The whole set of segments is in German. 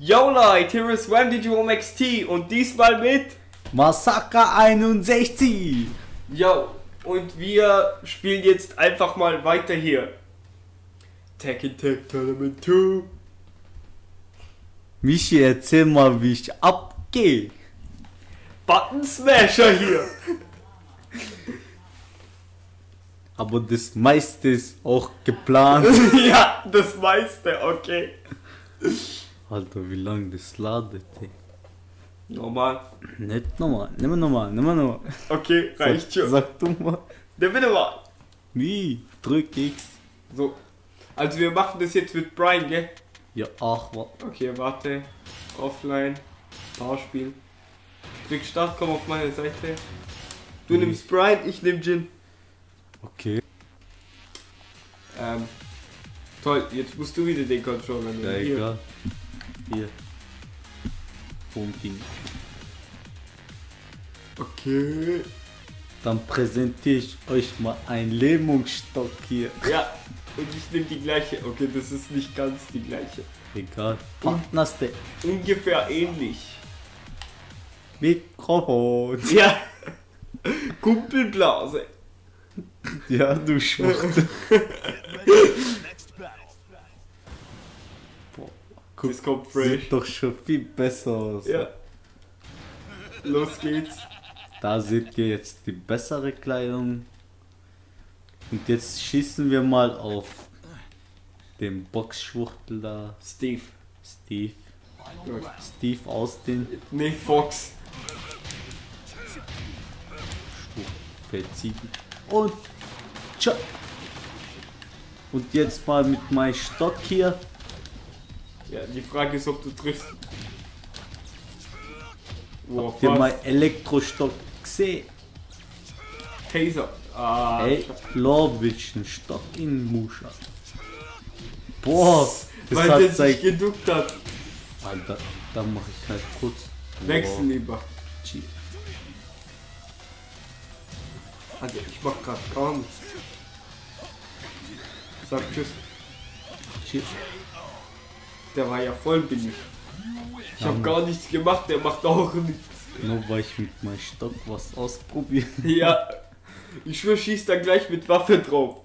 Yo Leute, hier ist Ram Digimon XT und diesmal mit Massaker 61. Yo und wir spielen jetzt einfach mal weiter hier. Tekken Tag Tournament 2. Michi, erzähl mal, wie ich abgehe. Button Smasher hier. Aber das meiste ist auch geplant. ja, das meiste, okay. Alter, wie lange das ladet, ey. Normal. Nicht nochmal, nimm mal nochmal, nimm mal nochmal. Okay, reicht schon. sag du mal. Der bitte mal. Wie? Drück X. So. Also wir machen das jetzt mit Brian, gell? Ja, ach, wa. Okay, warte. Offline. Powerspiel. Klick Start, komm auf meine Seite. Du Mhm. nimmst Brian, ich nehm Jin. Okay. Ähm. Toll, jetzt musst du wieder den Controller nehmen. Ja, egal. Hier. Boom, Ding. Okay. Dann präsentiere ich euch mal einen Lähmungsstock hier. Ja, und ich nehme die gleiche. Okay, das ist nicht ganz die gleiche. Egal. Partnerste. Ungefähr ähnlich. Mikrofon. Ja. Kumpelblase. Ja, du Schwuchtel. guck, Das kommt fresh. sieht doch schon viel besser aus. Ja. Los geht's. Da seht ihr jetzt die bessere Kleidung. Und jetzt schießen wir mal auf den Boxschwuchtel da. Steve. Steve. Gut. Steve Austin. Nee, Fox. Verziehen. Und. Tschö. Und jetzt mal mit meinem Stock hier. Ja, die Frage ist, ob du triffst. Wow, Habt ihr mein Elektrostock gesehen? Taser. Ah, Ey, Lorwitschen Stock in Muscha. Boah, das weil der hat sich sein. geduckt hat. Alter, da mach ich halt kurz. Wechsel lieber. Gee. Alter, ich mach grad gar nichts. Sag tschüss. Gee. Der war ja voll billig. Ich Ja, hab gar nichts gemacht, der macht auch nichts. Nur weil ich mit meinem Stock was ausprobiere. Ja, ich schwör, schieß da gleich mit Waffe drauf.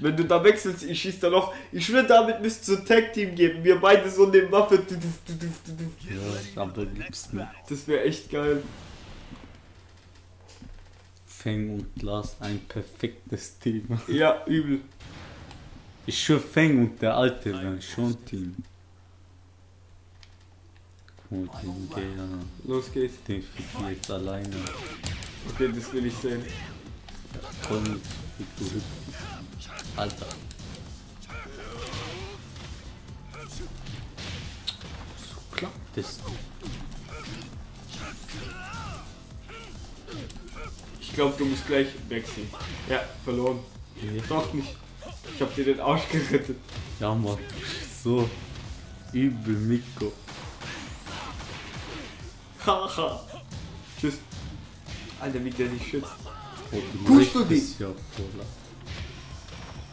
Wenn du da wechselst, ich schieß da noch. Ich schwör, damit müsst ihr Tag Team geben. Wir beide so eine Waffe. Ja, aber gibt's nicht. Das wäre echt geil. Feng und Glas ein perfektes Team. Ja, übel. Ich schwör, Feng und der Alte wären schon Team. Mal, den der, Los geht's. den fick ich jetzt alleine. Okay, das will ich sehen. Wie du. Alter. So klappt das nicht. Ich glaube, du musst gleich wechseln. Ja, verloren. Nee. Doch nicht. Ich hab dir den Arsch gerettet. Ja, Mann. So. Übel Mikro. Haha. Tschüss. Alter, wie der sich schützt. Oh, Tust du richtest Ja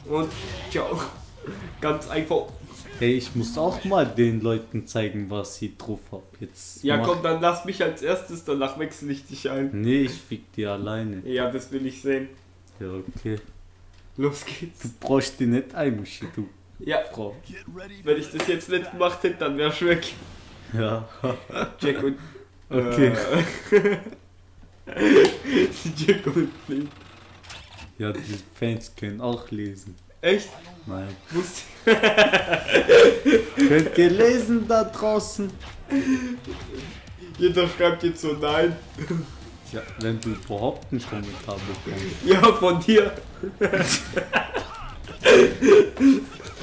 voll. Und ciao. Ganz einfach. Hey, ich muss auch mal den Leuten zeigen, was ich drauf hab. Jetzt. Ja, mach- komm, dann lass mich als erstes, danach wechsle ich dich ein. Nee, ich fick die alleine. Ja, das will ich sehen. Ja, okay. Los geht's. Du brauchst die nicht einmischen, du Ja, Frau. wenn ich das jetzt nicht gemacht hätte, dann wär's weg. Ja. Jack und. Okay. Äh, Jack und Flynn. Ja, die Fans können auch lesen. Echt? Nein. Musst Könnt ihr lesen da draußen? Jeder schreibt jetzt so nein. Ja, wenn du überhaupt einen Kommentar bekommst. Ja, von dir.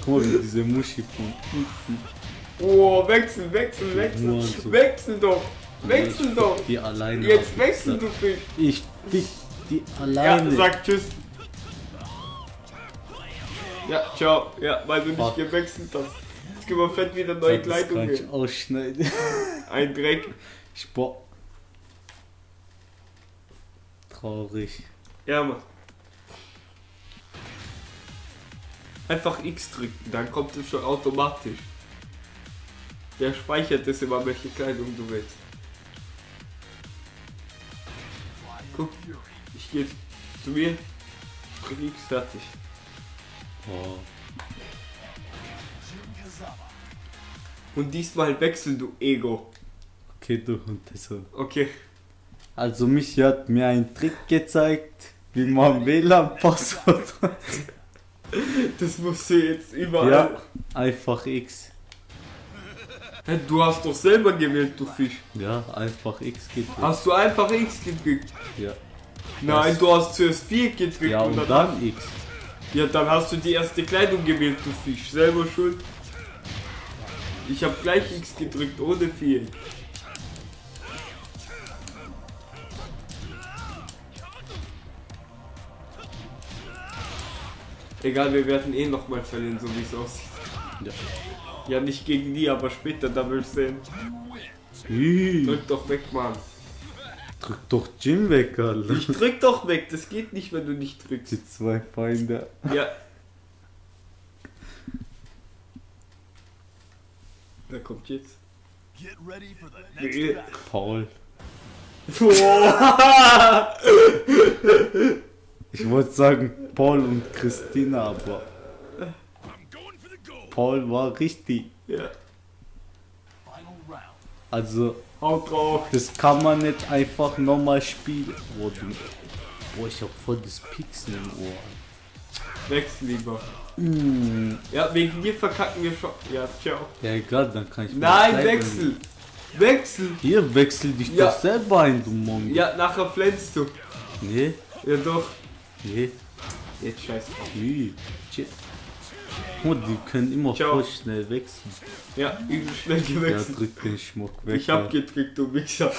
Guck mal, diese Muschi von Oh, wechsel, wechsel, wechsel. Hurensohn. Wechsel doch. Wechsel Ich doch. Die alleine. Jetzt hab ich wechsel du. Fisch. Ich fick die Ja, alleine. sag tschüss. Ja, ciao. Ja, weil du nicht Fuck. gewechselt hast. Jetzt können wir fett wieder neue das Kleidung kann ich ausschneiden. Ein Dreck. Boah. Traurig. Ja, Mann. Einfach X drücken, dann kommt es schon automatisch. Der speichert es immer, welche Kleidung du willst. Guck, ich gehe zu mir, drück X fertig. Oh. Und diesmal wechsel du Ego. Okay, du und so. Okay. Also mich hat mir ein Trick gezeigt, wie man WLAN-Passwort Das musst du jetzt überall. Ja, einfach X. Hä, Du hast doch selber gewählt, du Fisch. Ja, einfach X gedrückt. Hast du einfach X gedrückt? Ja. Nein, Das- du hast zuerst 4 gedrückt ja, und dann X. Ja, dann hast du die erste Kleidung gewählt, du Fisch. Selber schuld. Ich habe gleich X gedrückt, ohne 4. Egal, wir werden eh nochmal verlieren, so wie es aussieht. Ja. Ja, nicht gegen die, aber später, da willst du sehen. Drück doch weg, Mann. Drück doch Jim weg, Alter. Ich drück doch weg, das geht nicht, wenn du nicht drückst. Die zwei Feinde. Ja. Wer kommt jetzt? Get ready for the next Nee. Paul. Ich wollte sagen Paul und Christina, aber. Paul war richtig. Ja. Also, haut drauf. das kann man nicht einfach nochmal spielen. Boah, ich hab voll das Pixel im Ohr. Wechsel lieber. Mm. Ja, wegen dir verkacken wir schon. Ja, ciao. Ja, egal, dann kann ich. Nein, wechsel. Wechsel. Hier, wechsel dich Ja. doch selber ein, du Mongo. Ja, nachher flänzt du. Nee, Ja, doch. Nee. Jetzt scheiß drauf. Tja. Guck mal, die können immer Ciao. voll schnell wechseln. Ja, übel schnell Ja, gewechselt. drück den Schmuck weg. ich hab gedrückt, du Wichser.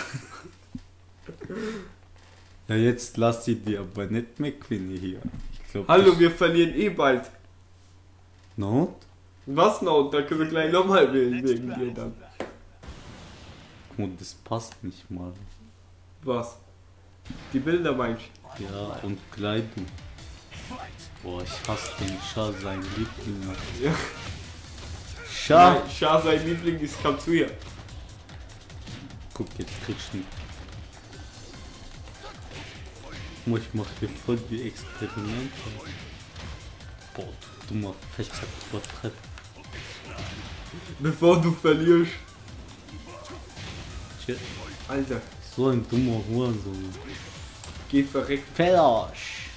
Ja, jetzt lass sie dir aber nicht McQueen hier. Ich glaub, Hallo, wir verlieren eh bald. No? Was noch? Da können wir gleich nochmal wählen wegen dir dann. Mal, das passt nicht mal. Was? Die Bilder meinst du? Ja, und Kleidung. Boah, ich hasse den Schar, sein Liebling. Ja. Schar! Nein, Schar, sein Liebling ist Katsuya. Guck, jetzt kriegst du ihn. Ich mach hier voll die Experimente. Boah, du dummer Fettsack, übertreib. Bevor du verlierst. Tja, Alter, So ein dummer Hurensohn. Geh verreckt. Fertig!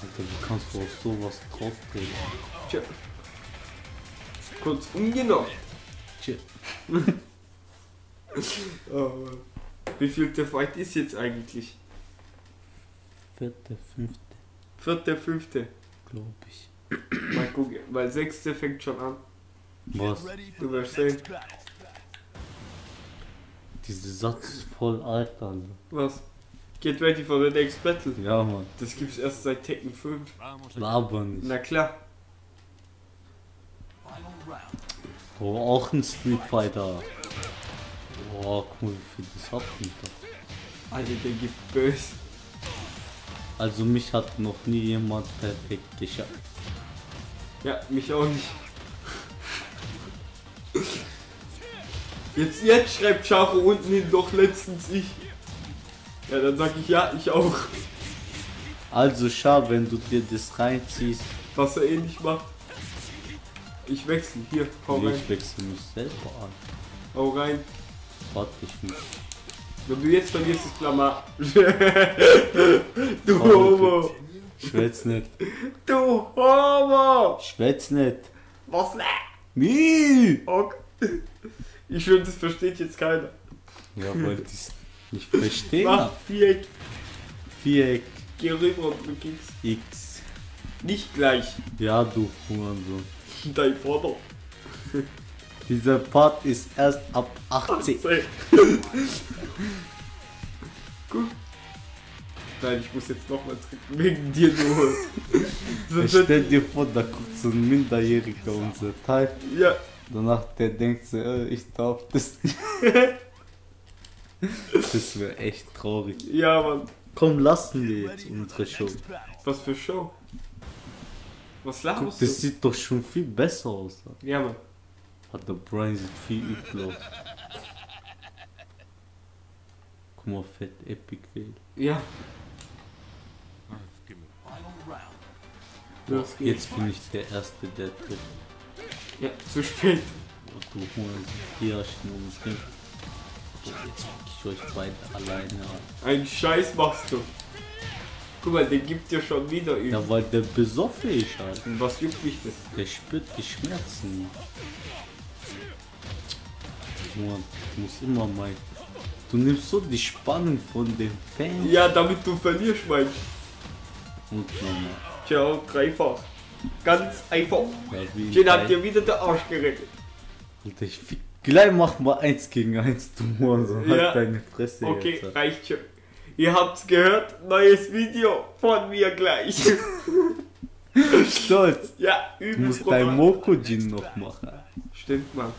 Alter, wie kannst du auf sowas drauftreten? Tja. Kurz umgenommen. Tja. Oh. Wie viel der Fight ist jetzt eigentlich? Vierte, fünfte, Vierte, fünfte. glaub ich. Mal gucken, weil sechste fängt schon an. Was? Du wirst sehen. Dieser Satz ist voll alt, Alter. Was? Get ready for the next battle. Ja, Mann. Das gibt's erst seit Tekken 5. Laber nicht. Na klar. Oh, auch ein Street Fighter. Boah, guck mal, wie viel das abnimmt. Alter, der gibt böse. Also mich hat noch nie jemand perfekt geschafft. Ja, mich auch nicht. Jetzt, jetzt schreibt Charo unten hin doch letztens ich. Ja, dann sag ich ja, ich auch. Also schau, wenn du dir das reinziehst, Was er eh nicht macht. Ich wechsle. Hier, hau nee, rein. ich wechsle mich selber an. Hau rein. Warte, ich muss. Wenn du jetzt verlierst, ist Klammer. du Homo. Schwätz nicht. Du Homo. Schwätz nicht. Was? ne? Nie! Ok. Ich schwöre, das versteht jetzt keiner. Ja, weil die es nicht verstehen. Mach Viereck. Viereck Geh rüber und du kriegst X. nicht gleich Ja, du Hurensohn. dein Vater. Dieser Part ist erst ab 18. Gut. Nein, ich muss jetzt nochmal trinken. Wegen dir, du. Sonst Stell dir vor, da guckt so ein Minderjähriger unser Teil. ja, Danach der denkt so, äh, ich darf das nicht. Das wäre echt traurig. ja, Mann. Komm, lassen wir jetzt unsere Show. Was für Show. Was Guck, laberst das du? sieht doch schon viel besser aus. Ja, Mann. Hat der Brian sieht viel übel aus. Guck mal, fett Epic Fail. Ja, geht's. Jetzt bin ich der Erste, der trifft. Ja, zu spät. Oh, du Huren, hier hast du umgebracht. Ich euch beide alleine an. Ein Scheiß machst du. Guck mal, den gibt dir schon wieder üben. Ja, weil der besoffen ist halt. Und was juckt mich das? Der spürt die Schmerzen. Mann, du musst immer mal. Du nimmst so die Spannung von dem Fan. Ja, damit du verlierst, meinst Und nochmal. Tja, dreifach. Ganz einfach. Ja, Den hat dir wieder der Arsch gerettet. Alter, ich fick. Gleich machen wir eins gegen eins, du Hurensohn. Halt Ja. deine Fresse Okay, jetzt. reicht schon. Ihr habt's gehört, neues Video von mir gleich. Stolz. ja, Du übel musst dein Mokujin noch machen. Stimmt, Mann.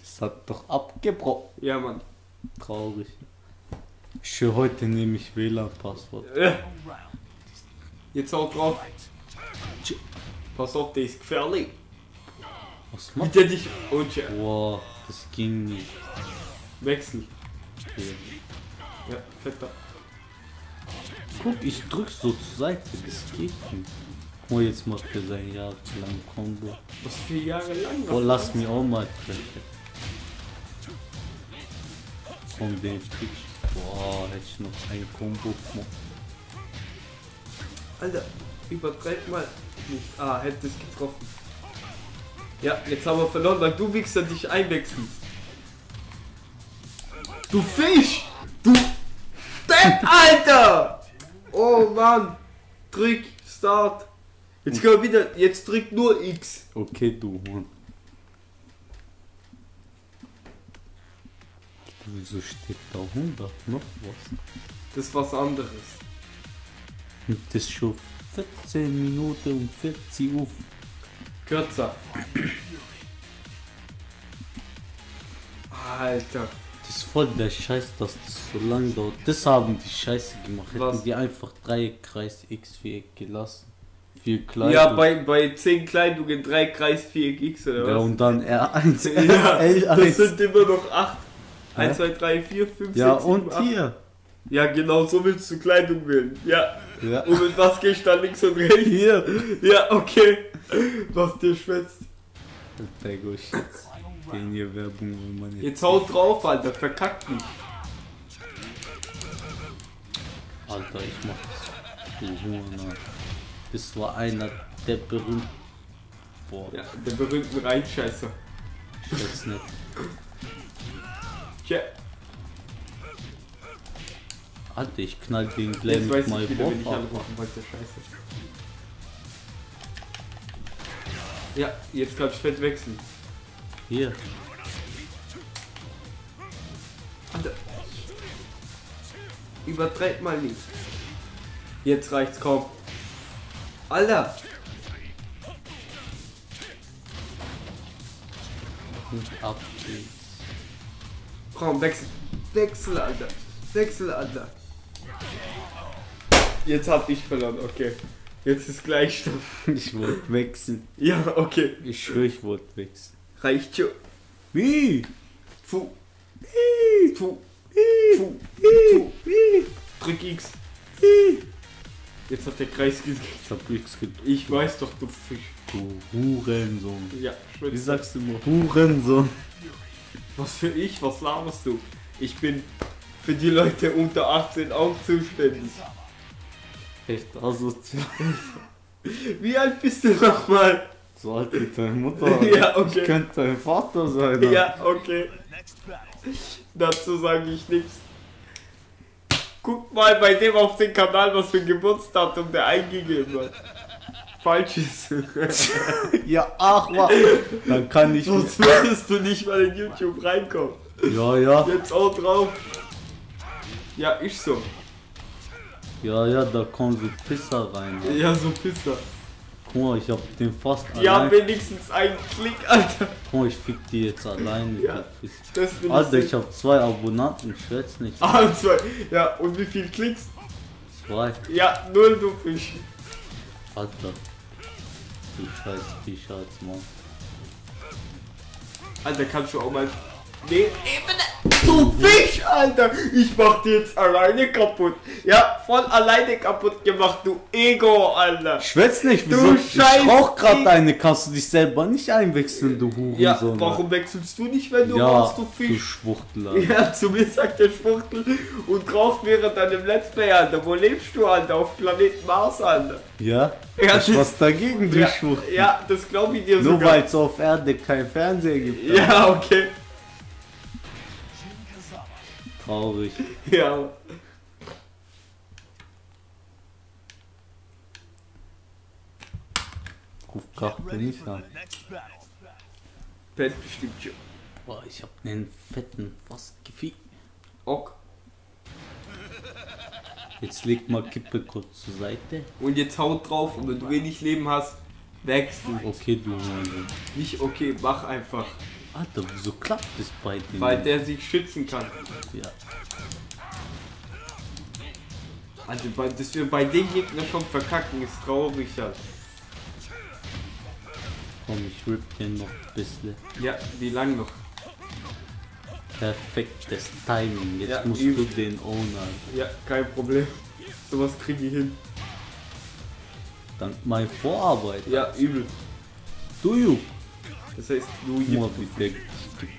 Das hat doch abgebrochen. Ja, Mann. Traurig. Schwör, heute nehme ich WLAN-Passwort. Round. jetzt haut drauf. Pass auf, der ist gefährlich. Was macht der dich... Und tja, Boah, das ging nicht. Wechsel. Okay. Ja, fetter. Guck, ich drück so zur Seite, das geht nicht. Oh, jetzt macht er sein jahrelang Combo. Was vier Jahre lang? Oh, lass mich auch mal treffen. Komm, den Fick. Boah, hätte ich noch ein Combo gemacht. Alter, übertreib mal nicht. Ah, hätte es getroffen. Ja, jetzt haben wir verloren, weil du Wichser dich einwechselst. Du Fisch! Du Depp, Alter! Oh Mann! Drück, Start. Jetzt können wir wieder, jetzt drück nur X. Okay, du Mann. Wieso steht da 100 noch was? Das ist was anderes. Das schon 14 Minuten und 40 auf. Kürzer. Alter. Das ist voll der Scheiß, dass das so lang dauert. Das haben die Scheiße gemacht. Hätten Was? die einfach drei Kreis X-Viereck gelassen. Vier Kleidung. Ja, bei, bei 10 Kleidungen 3 Kreis 4 X oder Ja, was? und dann R1, Ja, das L1. sind immer noch 8. Hä? 1, 2, 3, 4, 5, Ja, 6, 7, und 8. hier. Ja, genau so willst du Kleidung wählen. Ja. Ja. Und mit was gehst du dann links und rechts? Hier. Ja, okay. Was dir schwätzt. Alter, go shit. Den hier Werbung, wenn man jetzt. Jetzt haut drauf, Alter. Verkackt nicht. Alter, ich mach das. Du Hurensohn. Das war einer der berühmten. Boah, Ja, der berühmten Reinscheißer. ich weiß nicht. Tja, Alter, ich knall den gleich mit meinem Wurf ab. Ja, jetzt kannst du fett wechseln. Hier. Alter. Übertreib mal nicht. Jetzt reicht's kaum. Alter. Und ab geht's. Komm, wechsel. Wechsel, Alter. Wechsel, Alter. Jetzt hab ich verloren, okay. Jetzt ist Gleichstand. Ich wollte wechseln. Ja, okay. Ich schwöre, ich wollte wechseln. Reicht schon. Wie? Fu. Fu. Fu. Fu. Drück X. Jetzt hat der Kreis gekriegt. Ich hab nichts gedrückt. Ich weiß doch, du Fisch. Du Hurensohn. Ja, Wie schwitzt. sagst du immer? Hurensohn. Was für ich? Was laberst du? Ich bin für die Leute unter 18 auch zuständig. Echt asozial. Wie alt bist du nochmal? So alt wie deine Mutter. Ja, okay. Ich könnte dein Vater sein. Alter. Ja, okay. Dazu sage ich nichts. Guck mal bei dem auf den Kanal, was für ein Geburtsdatum der eingegeben hat. Falsches. Ja, ach was. Dann kann ich. Sonst würdest du nicht mal in YouTube reinkommen. Ja, ja. Jetzt auch drauf. Ja, ist so. Ja, ja, da kommen so Pisser rein. Ja, so Pisser. Guck mal, ich hab den fast Die haben allein. wenigstens einen Klick, Alter. Guck mal, ich fick die jetzt allein. Ja. die. Das bin Alter, ich. ich hab zwei Abonnenten, ich schätze nicht. Ah, zwei. Ja, und wie viel Klicks? Zwei. Ja, null, du Fisch. Alter. Du scheiß T-Shirts, Mann. Alter, kannst du auch mal. Nee, eben. Du Fisch, Alter! Ich mach die jetzt alleine kaputt. Ja, voll alleine kaputt gemacht, du Ego, Alter. Ich weiß nicht, Du wieso. Ich Scheiß- rauch grad eine. Kannst du dich selber nicht einwechseln, du Hurensohn? Ja, warum wechselst du nicht, wenn du Ja, rauchst, du du Fisch? Schwuchtel. Alter. Ja, zu mir sagt der Schwuchtel und raucht während deinem Let's Play, Alter. Wo lebst du, Alter? Auf Planeten Mars, Alter. Ja? Ja, du das- was dagegen, du Ja, Schwuchtel? ja das glaube ich dir Nur sogar. weil es auf Erde kein Fernseher gibt. Ja, okay. Traurig. Ja. Ruf an. the next battle. Pennt bestimmt schon. Boah, ich hab nen fetten was gefickt. Ok. Jetzt leg mal Kippe kurz zur Seite. Und jetzt haut drauf und wenn du wenig Leben hast, wechsel. Okay, du Hurensohn. Nicht okay, mach einfach. Alter, wieso klappt das bei dir? Weil der sich schützen kann. Ja. Also, bei- dass wir bei den Gegnern schon verkacken, ist traurig, ja. Komm, ich rip den noch ein bisschen. Ja, wie lang noch? Perfektes Timing. Jetzt Ja, musst übel. du den ownen. Ja, kein Problem. Sowas krieg ich hin. Dank meiner Vorarbeit. Ja, übel. Du, you. Das heißt, du Guck mal, hier. wie der dich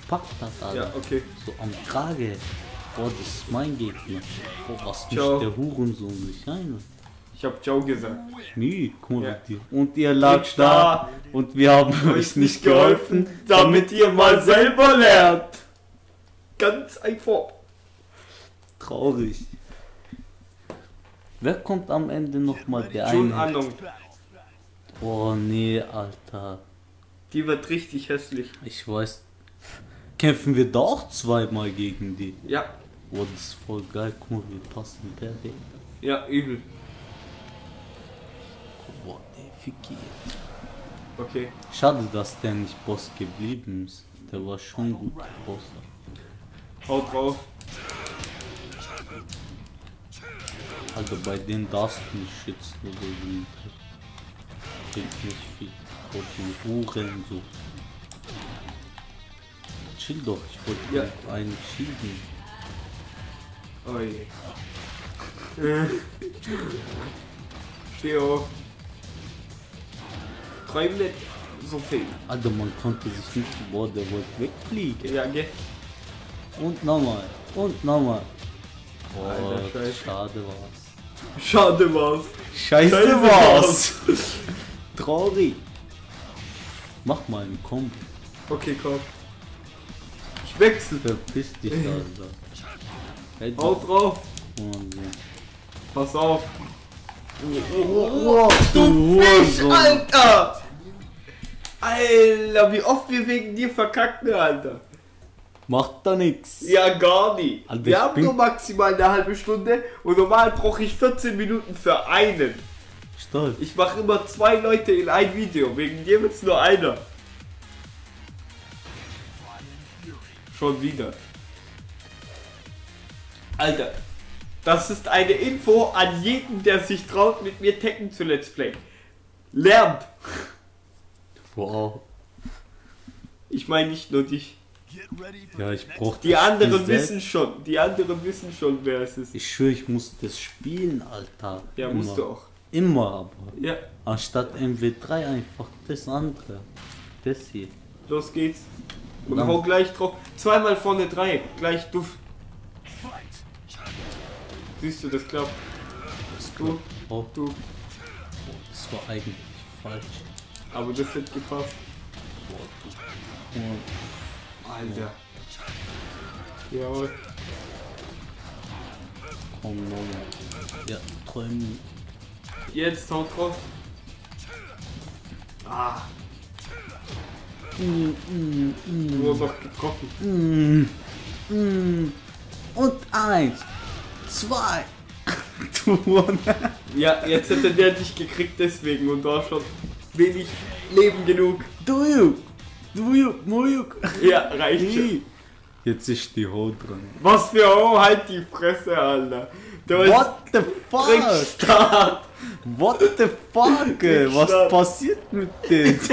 gepackt hat, Alter. Ja, okay. So am Krage. Boah, das ist mein Gegner. Boah, was Ciao. der Hurensohn sich ein? Ich hab Ciao gesagt. Nee, guck mal, Ja. Und ihr lag Liegt da da. und wir haben Euch nicht geholfen, damit ihr mal selber lernt. Ganz einfach. Traurig. Wer kommt am Ende nochmal der Jun eine? Ahnung. Oh nee, Alter. Die wird richtig hässlich. Ich weiß. Kämpfen wir da auch zweimal gegen die? Ja, Oh, das ist voll geil. Guck mal, wir passen perfekt. ja, übel. Boah, der Ficky. Okay. Schade, dass der nicht Boss geblieben ist. Der war schon gut Boss. Haut drauf. Also bei denen darfst du nicht schützen oder so. Bringt nicht viel. Vor den Uhren so. Chill doch, ich wollte Ja. ja. einen schieben. Oh je. Äh. Steh auf. Träum nicht so viel. Alter, man konnte sich nicht. Boah, der wollte wegfliegen. Ja, geh. Und nochmal. Und nochmal. Boah, Alter, Scheiße. schade war's. Schade war's. Scheiße, Scheiße war's. Traurig. Mach mal einen Kombo. Okay, komm. Ich wechsel. Verpiss dich, Alter. Hey, du Haut drauf. Hurensohn. Pass auf. Oh, Du Fisch. Alter! Alter, wie oft wir wegen dir verkacken, Alter. Macht da nix. Ja, gar nicht. Alter, wir haben nur maximal eine halbe Stunde und normal brauche ich 14 Minuten für einen. Stolz. Ich mache immer zwei Leute in ein Video, wegen dir wird's nur einer. Schon wieder. Alter, das ist eine Info an jeden, der sich traut, mit mir Tekken zu Let's Play. Lernt! Wow. Ich meine nicht nur dich. Ja, ich brauch Die anderen wissen schon, die anderen wissen schon, wer es ist. Ich schwöre, ich muss das spielen, Alter. Ja, Immer. musst du auch. Immer aber. Ja, Anstatt MW3 einfach das andere. Das hier. los geht's. Und Dann- hau gleich drauf. Zweimal vorne drei. Gleich duft. Siehst du, das klappt. Du, Oh, du. das war eigentlich falsch. Aber das hat gepasst. Oh, Alter. Jawohl. komm nochmal. Ja, träumen. Jetzt haut drauf. Ah, Mm, mm, mm, du hast doch getroffen. mm, mm. Und eins, zwei. Du, Ja, jetzt hätte der dich gekriegt deswegen und du hast schon wenig Leben genug. du, you. du, you, Mujuk. Ja, reicht schon. Jetzt ist die Haut dran. Was für oh, halt die Fresse, Alter. Ist What the fuck? Start. What the fuck? Was Start. passiert mit dem?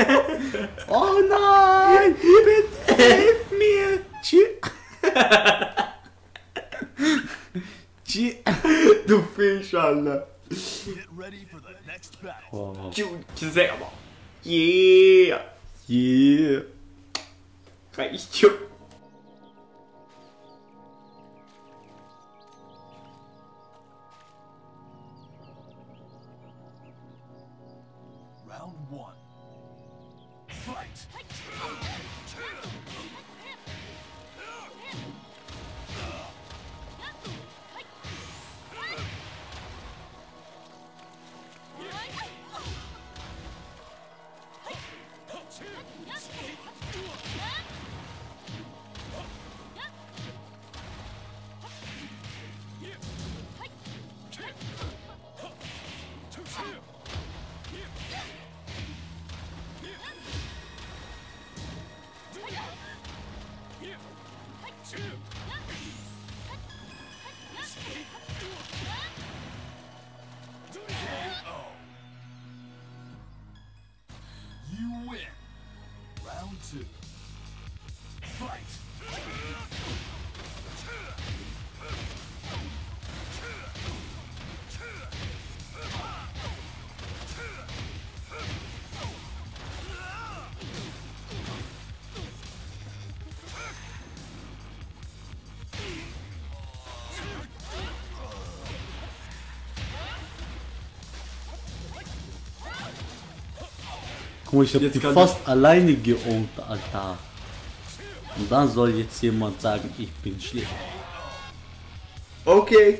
Oh nein! Bitte hilf mir! Chi- Chi- Du Fisch, Alter. Get ready for the next battle. Oh, Selber. Yeah. yeah. Reicht schon. Round You win. Round two. Guck mal, ich hab Jetzt die fast alleine geohnt, Alter. Und dann soll jetzt jemand sagen, ich bin schlecht. Okay.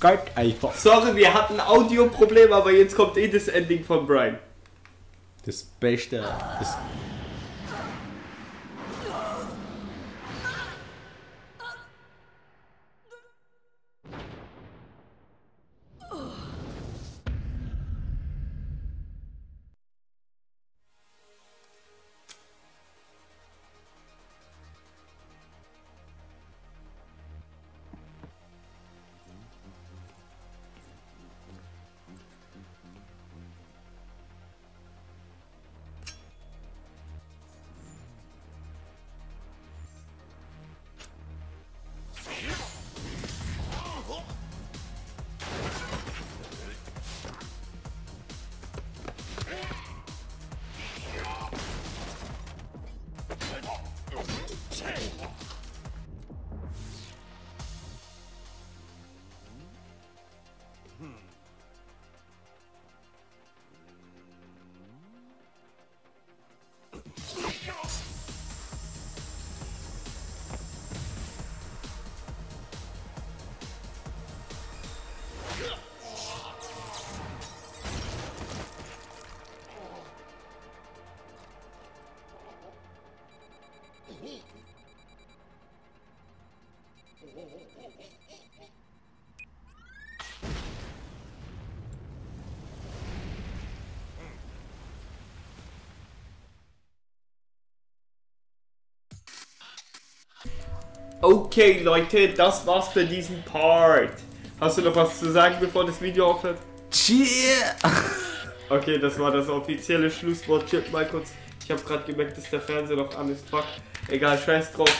Ganz einfach. Sorry, wir hatten Audioprobleme, aber jetzt kommt eh das Ending von Brian. Das Beste, das Okay, Leute, das war's für diesen Part. Hast du noch was zu sagen, bevor das Video aufhört? Cheer! Okay, das war das offizielle Schlusswort. Chip mal kurz. Ich habe gerade gemerkt, dass der Fernseher noch an ist. Fuck. Egal, scheiß drauf.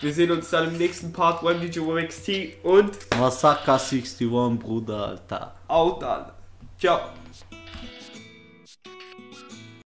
Wir sehen uns dann im nächsten Part. One DJ XT und Masaka 61, Bruder, Alter. out dann. Ciao.